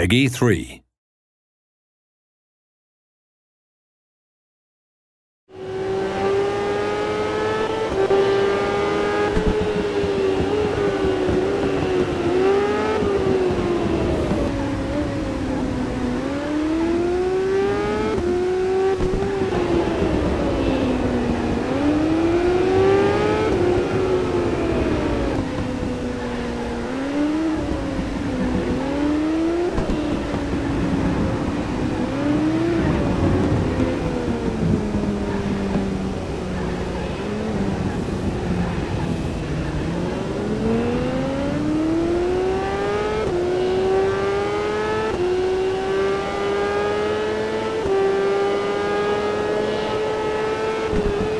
Peggy 3. Woo!